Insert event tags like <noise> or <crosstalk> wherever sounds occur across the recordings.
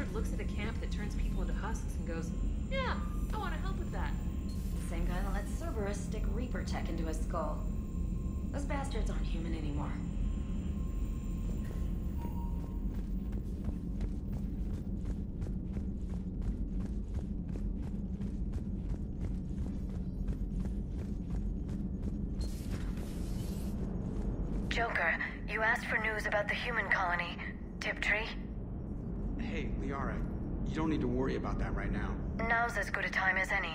bastard looks at a camp that turns people into husks and goes, Yeah, I want to help with that. The Same guy that let Cerberus stick Reaper tech into his skull. Those bastards aren't human anymore. Joker, you asked for news about the human colony, Tiptree. You don't need to worry about that right now. Now's as good a time as any.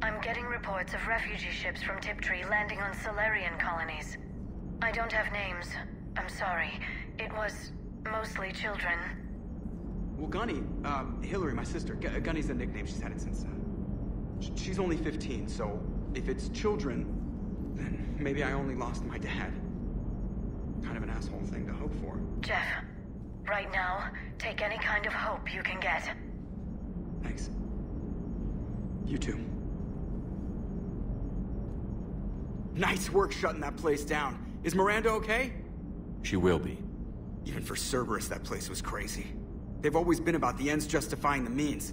I'm getting reports of refugee ships from Tiptree landing on Salarian colonies. I don't have names. I'm sorry. It was mostly children. Well, Gunny, um, Hillary, my sister, G Gunny's the nickname. She's had it since, uh, she's only 15, so if it's children, then maybe I only lost my dad. Kind of an asshole thing to hope for. Jeff, right now, take any kind of hope you can get. Thanks. You too. Nice work shutting that place down. Is Miranda okay? She will be. Even for Cerberus, that place was crazy. They've always been about the ends justifying the means.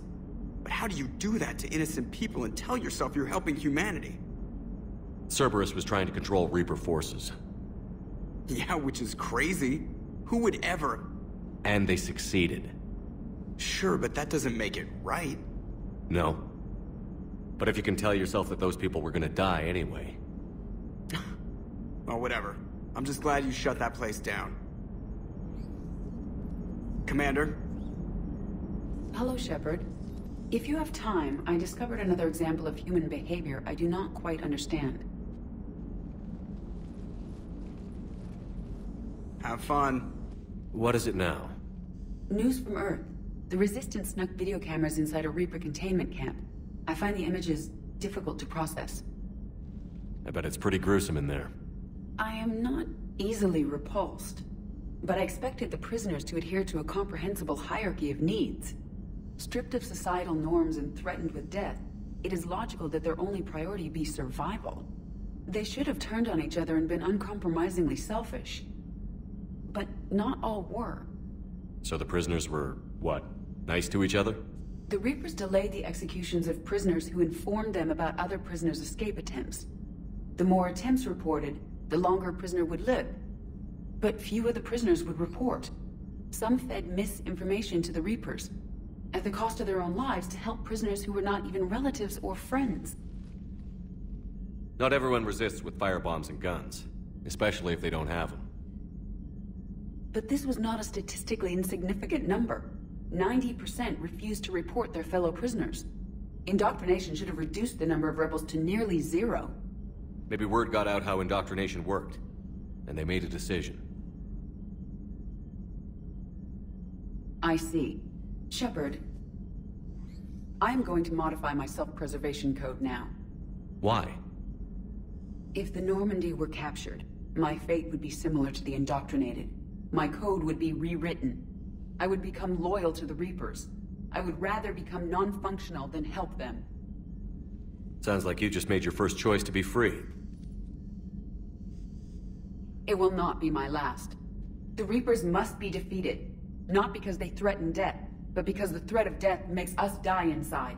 But how do you do that to innocent people and tell yourself you're helping humanity? Cerberus was trying to control Reaper forces. Yeah, which is crazy. Who would ever? And they succeeded. Sure, but that doesn't make it right. No. But if you can tell yourself that those people were gonna die anyway. <laughs> Well, whatever. I'm just glad you shut that place down. Commander? Hello, Shepard. If you have time, I discovered another example of human behavior I do not quite understand. Have fun. What is it now? News from Earth. The Resistance snuck video cameras inside a Reaper containment camp. I find the images difficult to process. I bet it's pretty gruesome in there. I am not easily repulsed, but I expected the prisoners to adhere to a comprehensible hierarchy of needs. Stripped of societal norms and threatened with death, it is logical that their only priority be survival. They should have turned on each other and been uncompromisingly selfish. But not all were. So the prisoners were, what, nice to each other? The Reapers delayed the executions of prisoners who informed them about other prisoners' escape attempts. The more attempts reported, the longer a prisoner would live. But few of the prisoners would report. Some fed misinformation to the Reapers, at the cost of their own lives to help prisoners who were not even relatives or friends. Not everyone resists with firebombs and guns, especially if they don't have them. But this was not a statistically insignificant number. 90% refused to report their fellow prisoners. Indoctrination should have reduced the number of rebels to nearly zero. Maybe word got out how indoctrination worked, and they made a decision. I see. Shepard, I am going to modify my self-preservation code now. Why? If the Normandy were captured, my fate would be similar to the indoctrinated. My code would be rewritten. I would become loyal to the Reapers. I would rather become non-functional than help them. Sounds like you just made your first choice to be free. It will not be my last. The Reapers must be defeated. Not because they threaten death, but because the threat of death makes us die inside.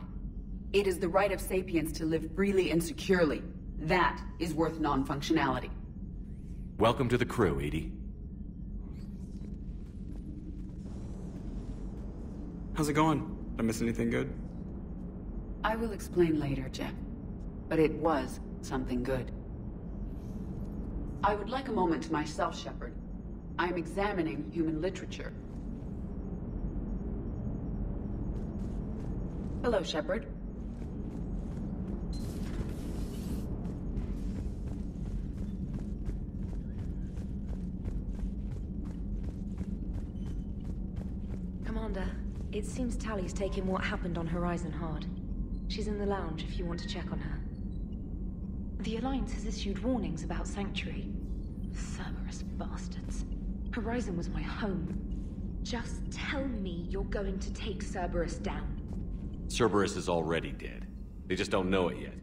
It is the right of sapiens to live freely and securely. That is worth non-functionality. Welcome to the crew, EDI. How's it going? Did I miss anything good? I will explain later, Jeff. But it was something good. I would like a moment to myself, Shepard. I am examining human literature. Hello, Shepard. Commander, it seems Tali's taking what happened on Horizon hard. She's in the lounge if you want to check on her. The Alliance has issued warnings about Sanctuary. Cerberus bastards. Horizon was my home. Just tell me you're going to take Cerberus down. Cerberus is already dead. They just don't know it yet.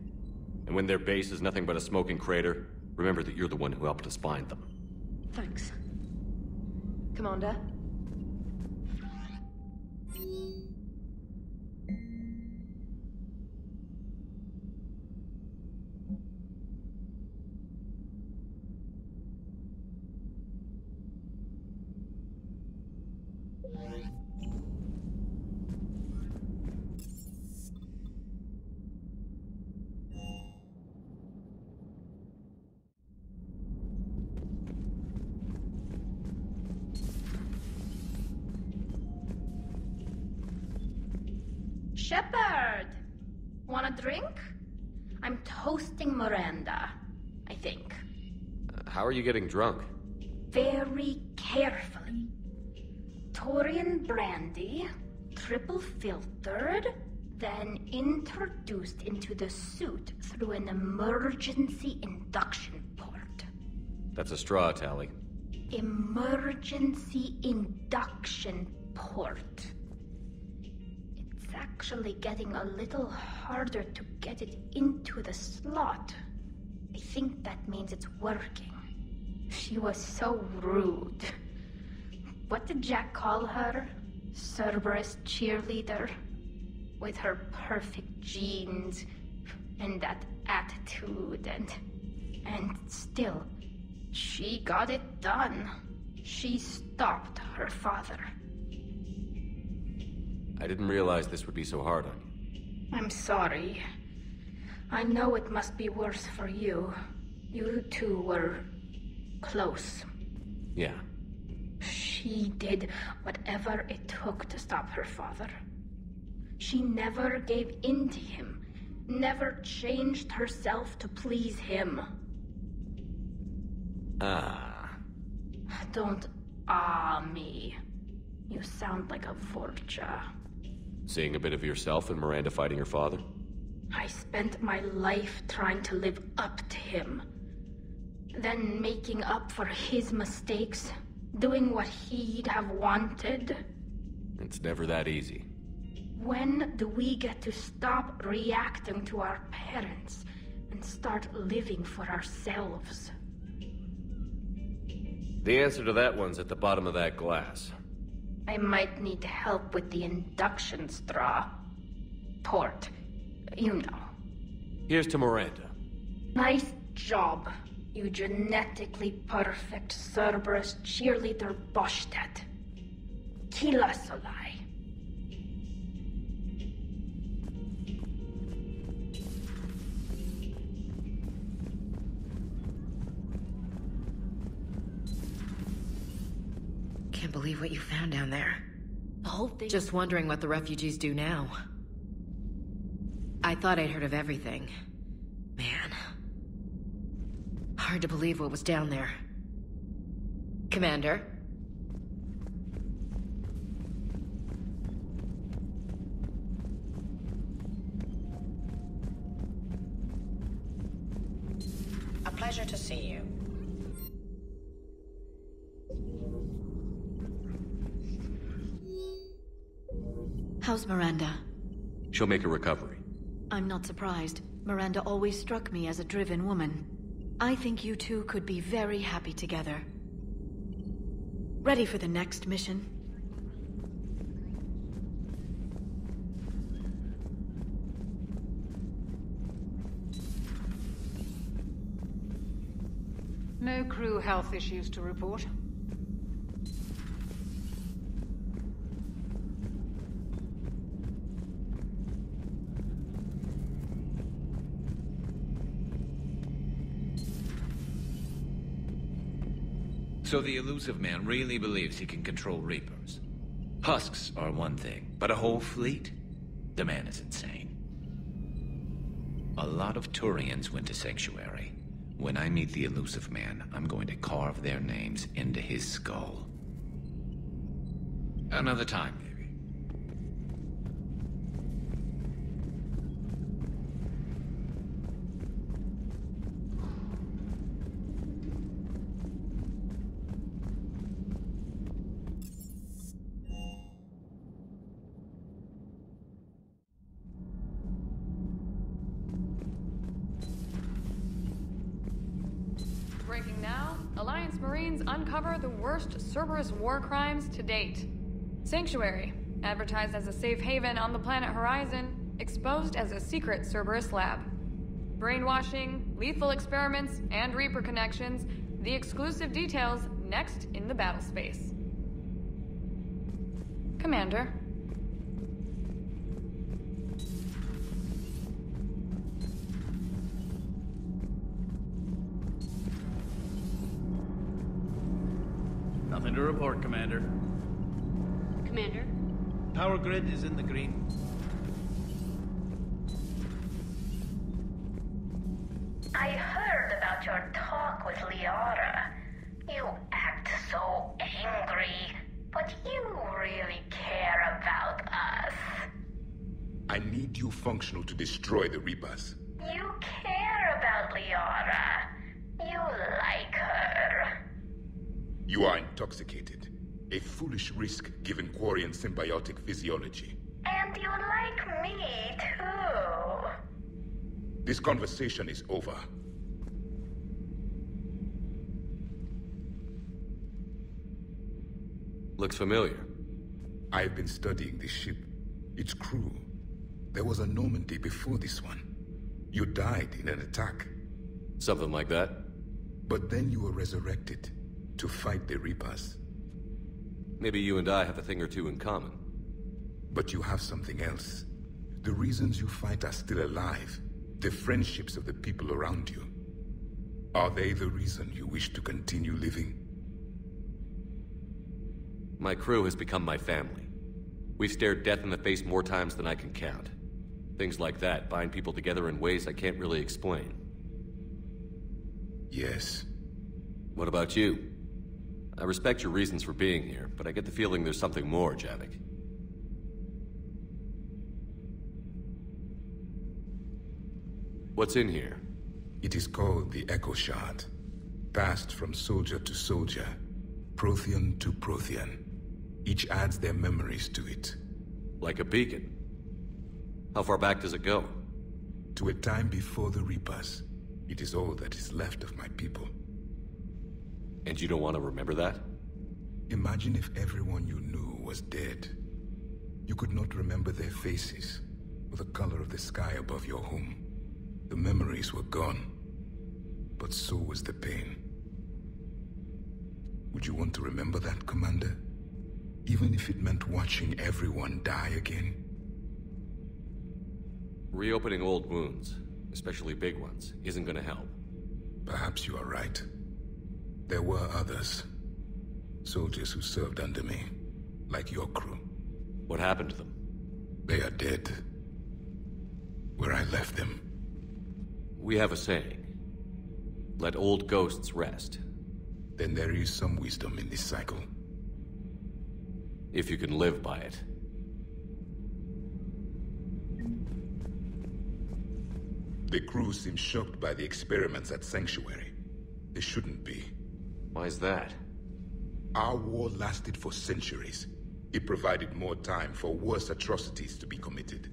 And when their base is nothing but a smoking crater, remember that you're the one who helped us find them. Thanks. Commander? Shepard! Want a drink? I'm toasting Miranda, I think. Uh, how are you getting drunk? Very carefully. Turian brandy, triple filtered, then introduced into the suit through an emergency induction port. That's a straw, Tali. Emergency induction port. Actually getting a little harder to get it into the slot. I think that means it's working. She was so rude. What did Jack call her? Cerberus cheerleader? With her perfect genes and that attitude and. and still, she got it done. She stopped her father. I didn't realize this would be so hard on you. I'm sorry. I know it must be worse for you. You two were close. Yeah. She did whatever it took to stop her father. She never gave in to him, never changed herself to please him. Ah. Don't ah me. You sound like a Vorcha. Seeing a bit of yourself in Miranda fighting your father? I spent my life trying to live up to him. Then making up for his mistakes, doing what he'd have wanted. It's never that easy. When do we get to stop reacting to our parents and start living for ourselves? The answer to that one's at the bottom of that glass. I might need help with the induction straw. Port. You know. Here's to Miranda. Nice job, you genetically perfect Cerberus cheerleader bosh'tet. Keelah Se'lai. Can't believe what you found down there. The whole thing. Just wondering what the refugees do now. I thought I'd heard of everything. Man. Hard to believe what was down there. Commander? Miranda? She'll make a recovery. I'm not surprised. Miranda always struck me as a driven woman. I think you two could be very happy together. Ready for the next mission? No crew health issues to report. So the Illusive Man really believes he can control Reapers. Husks are one thing, but a whole fleet? The man is insane. A lot of Turians went to Sanctuary. When I meet the Illusive Man, I'm going to carve their names into his skull. Another time, worst Cerberus war crimes to date. Sanctuary, advertised as a safe haven on the planet Horizon, exposed as a secret Cerberus lab. Brainwashing, lethal experiments, and Reaper connections, the exclusive details next in the battle space. Commander, Nothing to report, Commander. Commander? Power grid is in the green. I heard about your talk with Liara. You act so angry, but you really care about us. I need you functional to destroy the Reapers. Intoxicated. A foolish risk given Quarian symbiotic physiology. And you like me too. This conversation is over. Looks familiar. I've been studying this ship. Its crew. There was a Normandy before this one. You died in an attack. Something like that? But then you were resurrected to fight the Reapers. Maybe you and I have a thing or two in common. But you have something else. The reasons you fight are still alive. The friendships of the people around you. Are they the reason you wish to continue living? My crew has become my family. We've stared death in the face more times than I can count. Things like that bind people together in ways I can't really explain. Yes. What about you? I respect your reasons for being here, but I get the feeling there's something more, Javik. What's in here? It is called the Echo Shard. Passed from soldier to soldier, Prothean to Prothean. Each adds their memories to it. Like a beacon? How far back does it go? To a time before the Reapers. It is all that is left of my people. And you don't want to remember that? Imagine if everyone you knew was dead. You could not remember their faces, or the color of the sky above your home. The memories were gone, but so was the pain. Would you want to remember that, Commander? Even if it meant watching everyone die again? Reopening old wounds, especially big ones, isn't gonna help. Perhaps you are right. There were others. Soldiers who served under me, like your crew. What happened to them? They are dead. Where I left them. We have a saying. Let old ghosts rest. Then there is some wisdom in this cycle. If you can live by it. The crew seems shocked by the experiments at Sanctuary. They shouldn't be. Why is that? Our war lasted for centuries. It provided more time for worse atrocities to be committed.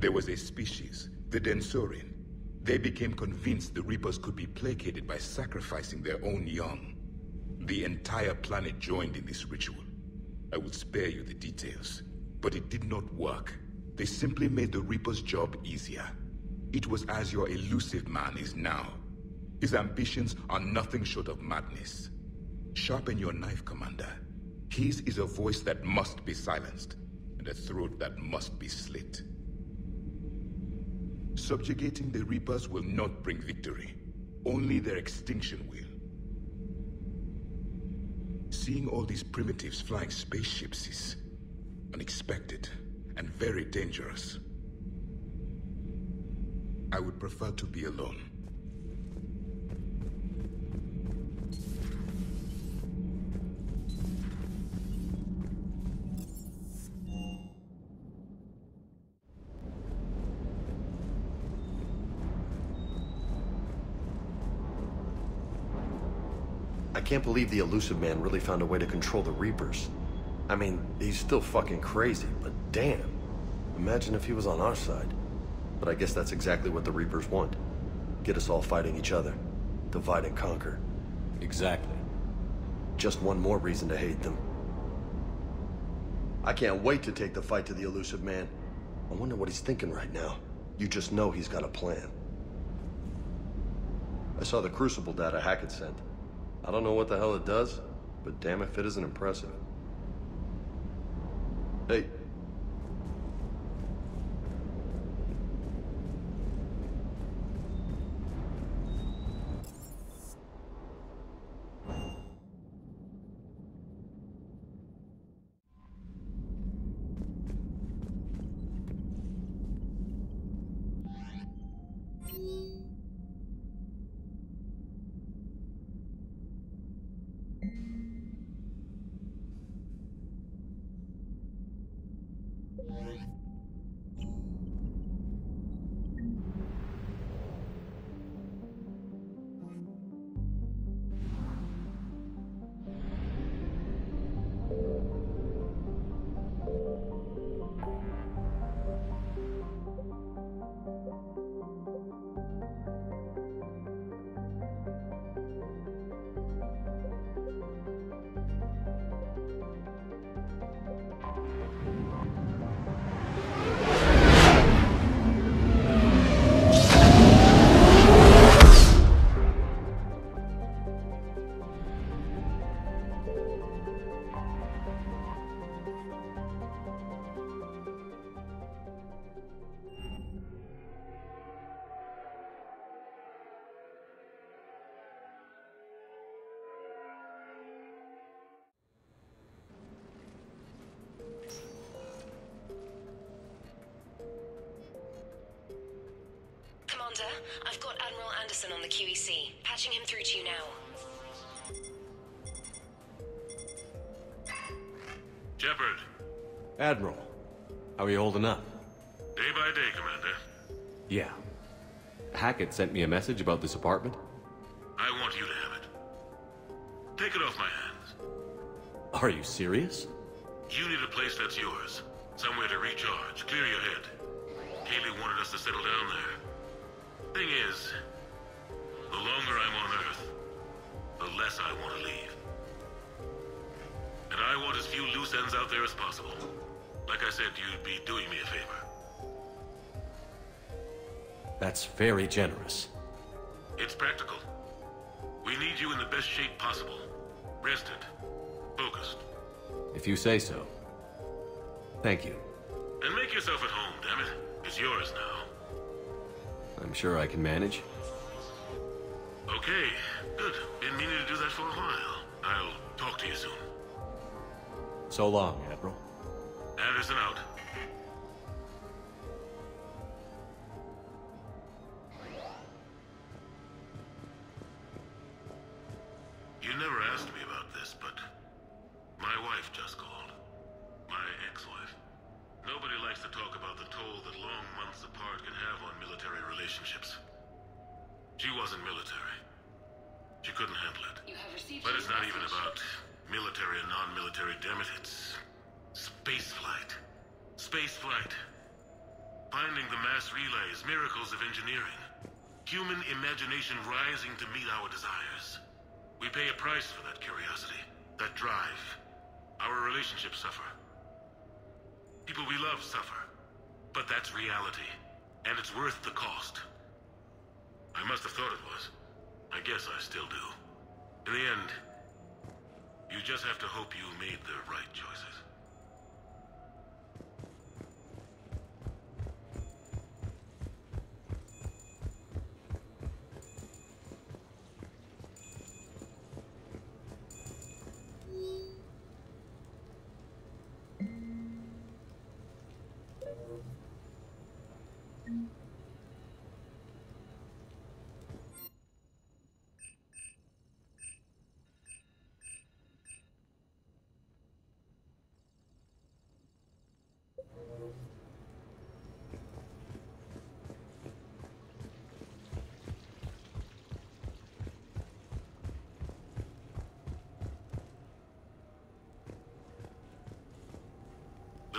There was a species, the Densorian. They became convinced the Reapers could be placated by sacrificing their own young. The entire planet joined in this ritual. I will spare you the details, but it did not work. They simply made the Reaper's job easier. It was as your Illusive Man is now. His ambitions are nothing short of madness. Sharpen your knife, Commander. His is a voice that must be silenced, and a throat that must be slit. Subjugating the Reapers will not bring victory. Only their extinction will. Seeing all these primitives flying spaceships is unexpected and very dangerous. I would prefer to be alone. Can't believe the Illusive Man really found a way to control the Reapers. I mean, he's still fucking crazy, but damn. Imagine if he was on our side. But I guess that's exactly what the Reapers want. Get us all fighting each other. Divide and conquer. Exactly. Just one more reason to hate them. I can't wait to take the fight to the Illusive Man. I wonder what he's thinking right now. You just know he's got a plan. I saw the Crucible data Hackett sent. I don't know what the hell it does, but damn if it isn't impressive. Anderson on the QEC. Patching him through to you now. Shepard, Admiral, how are you holding up? day by day, Commander. Yeah. Hackett sent me a message about this apartment. I want you to have it. Take it off my hands. Are you serious? You need a place that's yours. Somewhere to recharge, clear your head. Kahlee wanted us to settle down there. Thing is, less I want to leave. And I want as few loose ends out there as possible. Like I said, you'd be doing me a favor. That's very generous. It's practical. We need you in the best shape possible. Rested. Focused. If you say so. Thank you. And make yourself at home, damn it. It's yours now. I'm sure I can manage. Okay, good. Been meaning to do that for a while. I'll talk to you soon. So long, Admiral. Anderson out. It. It's space flight. Space flight. Finding the mass relays, miracles of engineering. Human imagination rising to meet our desires. We pay a price for that curiosity, that drive. Our relationships suffer. People we love suffer. But that's reality. And it's worth the cost. I must have thought it was. I guess I still do. In the end, you just have to hope you made the right choices.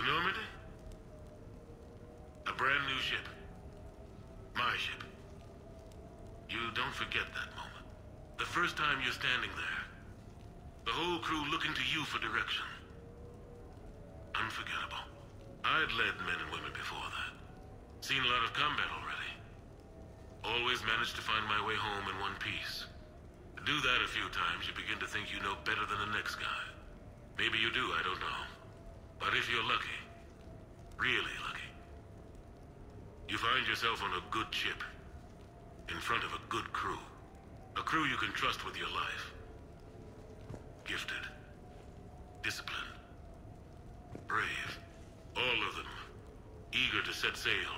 Normandy? A brand new ship. My ship. You don't forget that moment. The first time you're standing there. The whole crew looking to you for direction. Unforgettable. I'd led men and women before that. Seen a lot of combat already. Always managed to find my way home in one piece. Do that a few times, you begin to think you know better than the next guy. Maybe you do, I don't know. But if you're lucky, really lucky, you find yourself on a good ship, in front of a good crew. A crew you can trust with your life. Gifted. Disciplined. Brave. All of them. Eager to set sail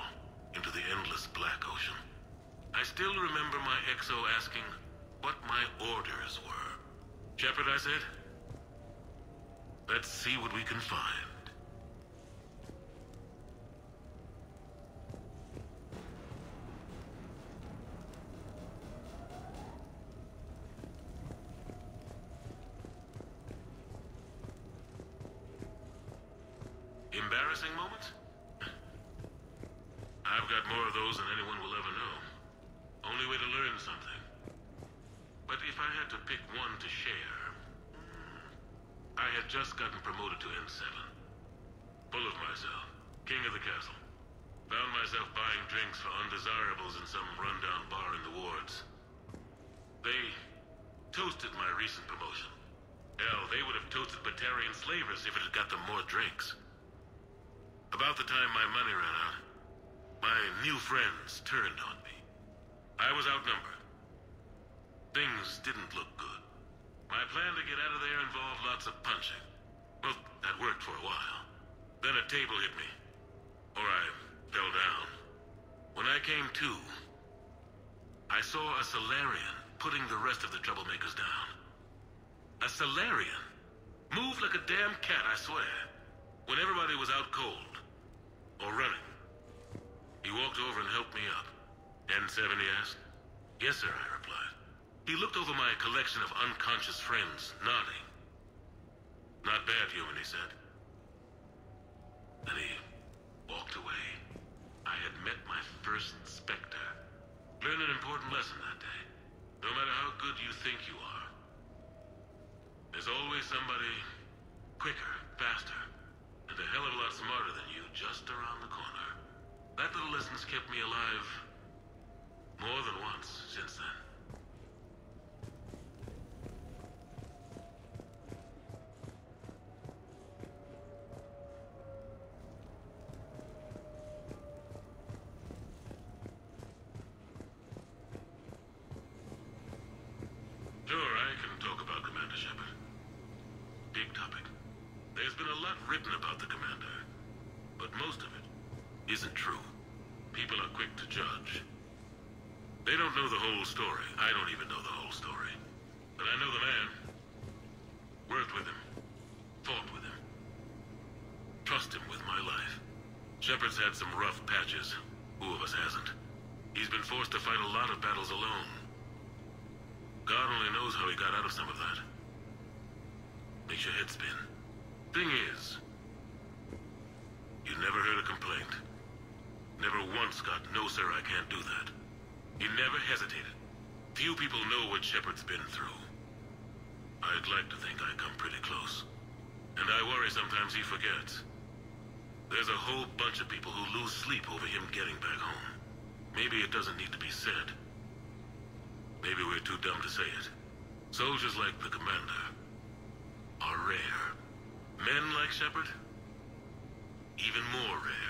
into the endless black ocean. I still remember my XO asking what my orders were. Shepard, I said. Let's see what we can find. Embarrassing moments? I've got more of those than anyone will ever know. Only way to learn something. But if I had to pick one to share, hmm, I had just gotten promoted to N7. Full of myself. King of the castle. Found myself buying drinks for undesirables in some rundown bar in the wards. They toasted my recent promotion. Hell, they would have toasted Batarian slavers if it had got them more drinks. About the time my money ran out, my new friends turned on me. I was outnumbered. Things didn't look good. My plan to get out of there involved lots of punching. Well, that worked for a while. Then a table hit me. Or I fell down. When I came to, I saw a Salarian putting the rest of the troublemakers down. A Salarian? Moved like a damn cat, I swear. When everybody was out cold. Or running. He walked over and helped me up. N7, he asked. Yes, sir, I replied. He looked over my collection of unconscious friends, nodding. Not bad, human, he said. Then he walked away. I had met my first Spectre. Learned an important lesson that day. No matter how good you think you are, there's always somebody quicker, faster, and a hell of a lot smarter than you just around the corner. That little lesson's kept me alive more than once since then. Sure, I can talk about Commander Shepard. Big topic. There's been a lot written about the Commander, but most of it isn't true. People are quick to judge. They don't know the whole story. I don't even know the whole story. But I know the man. Worked with him. Fought with him. Trust him with my life. Shepard's had some rough patches. Who of us hasn't? He's been forced to fight a lot of battles alone. God only knows how he got out of some of that. Makes your head spin. Thing is, you never heard a complaint. Never once got, no sir, I can't do that. He never hesitated. Few people know what Shepard's been through. I'd like to think I come pretty close. And I worry sometimes he forgets. There's a whole bunch of people who lose sleep over him getting back home. Maybe it doesn't need to be said. Maybe we're too dumb to say it. Soldiers like the Commander are rare. Men like Shepard? Even more rare.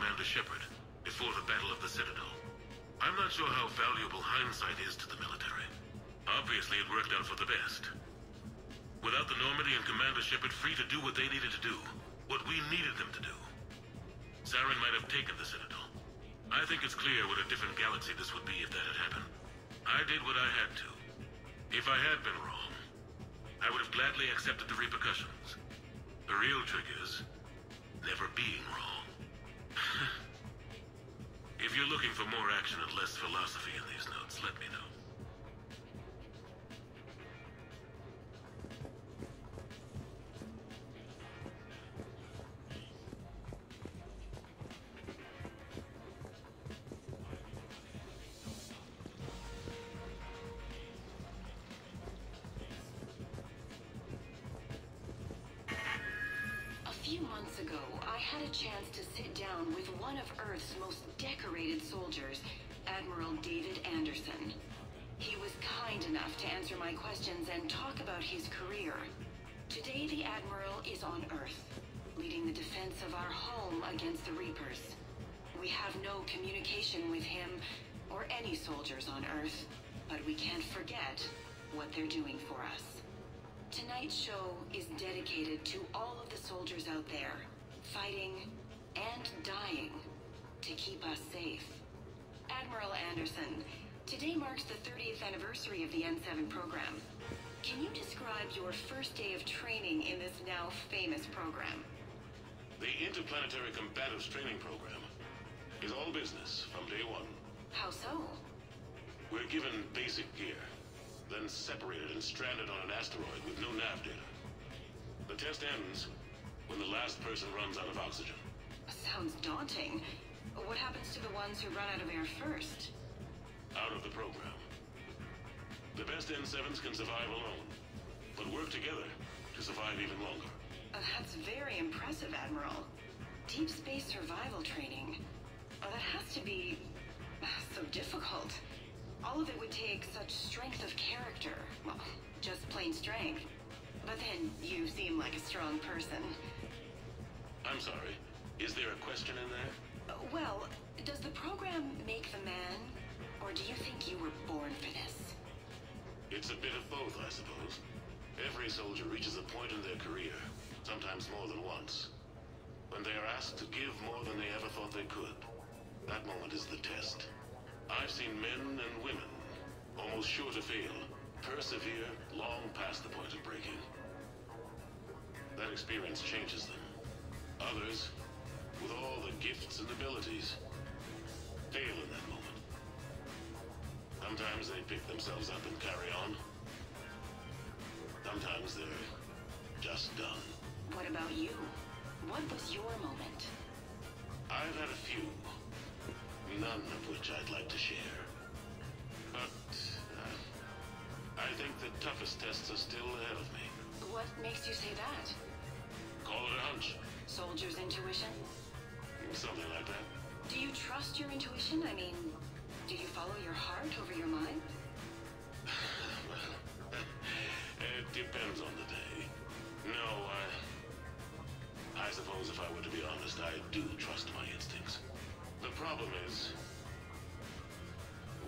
Commander Shepard before the Battle of the Citadel. I'm not sure how valuable hindsight is to the military. Obviously, it worked out for the best. Without the Normandy and Commander Shepard free to do what they needed to do, what we needed them to do, Saren might have taken the Citadel. I think it's clear what a different galaxy this would be if that had happened. I did what I had to. If I had been wrong, I would have gladly accepted the repercussions. The real trick is never being wrong. If you're looking for more action and less philosophy in these notes, let me know. With one of Earth's most decorated soldiers, Admiral David Anderson. He was kind enough to answer my questions and talk about his career. Today, the Admiral is on Earth, leading the defense of our home against the Reapers. We have no communication with him or any soldiers on Earth, but we can't forget what they're doing for us. Tonight's show is dedicated to all of the soldiers out there, fighting and dying to keep us safe. Admiral Anderson, today marks the 30th anniversary of the N7 program. Can you describe your first day of training in this now famous program? The Interplanetary Combatives Training Program is all business from day one. How so? We're given basic gear, then separated and stranded on an asteroid with no nav data. The test ends when the last person runs out of oxygen. Sounds daunting. What happens to the ones who run out of air first? Out of the program. The best N7s can survive alone, but work together to survive even longer. Uh, that's very impressive, Admiral. Deep space survival training. Oh, that has to be uh, so difficult. All of it would take such strength of character. Well, just plain strength. But then you seem like a strong person. I'm sorry. Is there a question in there? Uh, well, does the program make the man? Or do you think you were born for this? It's a bit of both, I suppose. Every soldier reaches a point in their career, sometimes more than once, when they are asked to give more than they ever thought they could. That moment is the test. I've seen men and women, almost sure to fail, persevere long past the point of breaking. That experience changes them. Others, with all the gifts and abilities, fail in that moment. Sometimes they pick themselves up and carry on. Sometimes they're just done. What about you? What was your moment? I've had a few, none of which I'd like to share. But uh, I think the toughest tests are still ahead of me. What makes you say that? Call it a hunch. Soldier's intuition? Something like that. Do you trust your intuition? I mean, do you follow your heart over your mind? Well, <laughs> it depends on the day. No, I... I suppose if I were to be honest, I do trust my instincts. The problem is...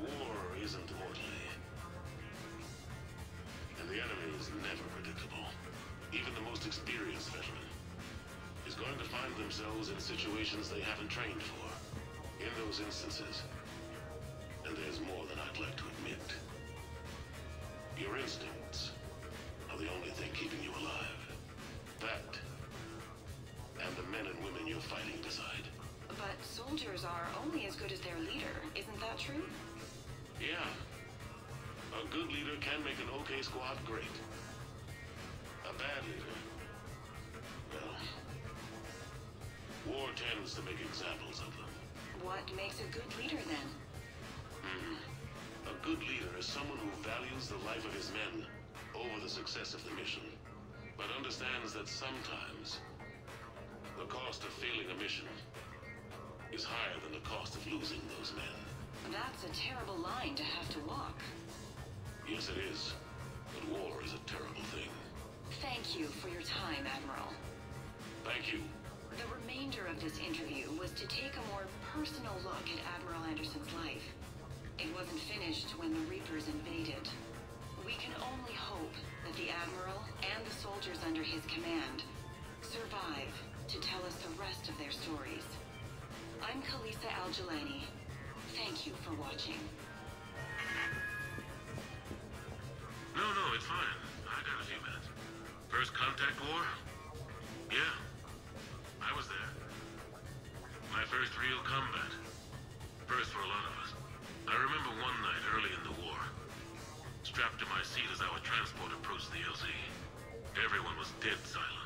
War isn't orderly. And the enemy is never predictable. Even the most experienced veteran is going to find themselves in situations they haven't trained for. In those instances, and there's more than I'd like to admit, your instincts are the only thing keeping you alive. That, and the men and women you're fighting beside. But soldiers are only as good as their leader, isn't that true? Yeah. A good leader can make an okay squad great. A bad leader, war tends to make examples of them. What makes a good leader then? Hmm. A good leader is someone who values the life of his men over the success of the mission, but understands that sometimes the cost of failing a mission is higher than the cost of losing those men. That's a terrible line to have to walk. Yes, it is. But war is a terrible thing. Thank you for your time, Admiral. Thank you. The remainder of this interview was to take a more personal look at Admiral Anderson's life. It wasn't finished when the Reapers invaded. We can only hope that the Admiral and the soldiers under his command survive to tell us the rest of their stories. I'm Khalisah Al-Jilani. Thank you for watching. No, no, it's fine. I got a few minutes. First contact war? Yeah. First real combat. First for a lot of us. I remember one night early in the war. Strapped to my seat as our transport approached the LZ. Everyone was dead silent.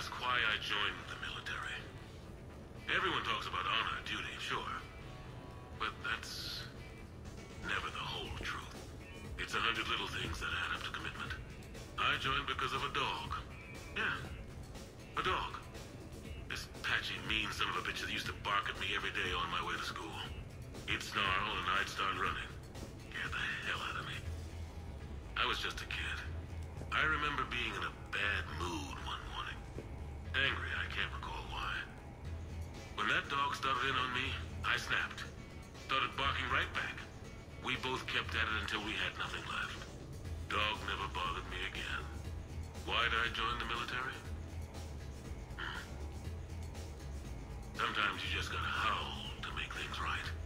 ask why I joined the military. Everyone talks about honor and duty, sure. But that's never the whole truth. It's a hundred little things that add up to commitment. I joined because of a dog. Yeah, a dog. This patchy, mean son of a bitch that used to bark at me every day on my way to school. He'd snarl and I'd start running. Get the hell out of me. I was just a kid. I remember being in a bad mood started in on me, I snapped. Started barking right back. We both kept at it until we had nothing left. Dog never bothered me again. Why'd I join the military? Hmm. Sometimes you just gotta howl to make things right.